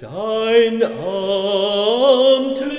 dein Amt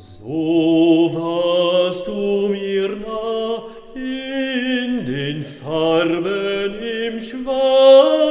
So warst du mir in den Farben im Schwarz.